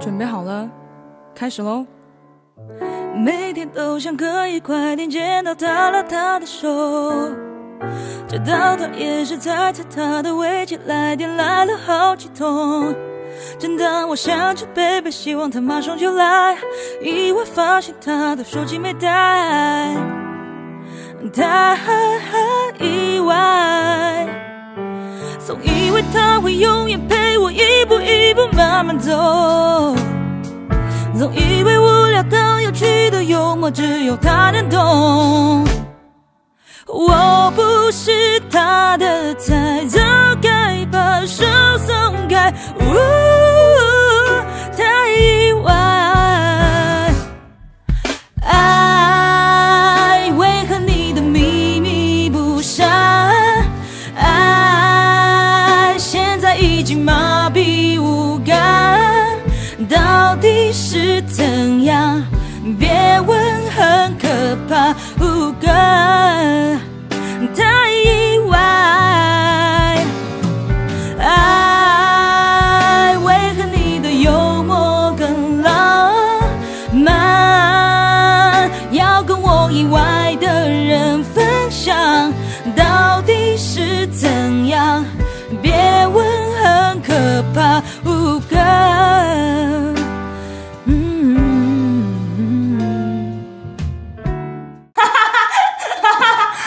准备好了，开始喽！每天都想可以快点见到他拉他的手，直到他也是猜测他的未接来电来了好几通。正当我想着贝贝，希望他马上就来，意外发现他的手机没带，太意外。总以为他会永远陪慢慢走。总以为无聊到有趣的幽默，只有他能懂。我不是他的菜，早该把手松开。到底是怎样？别问，很可怕，不敢，太意外。爱，为何你的幽默更浪漫？要跟我以外的人分享，到底是怎样？别问，很可怕。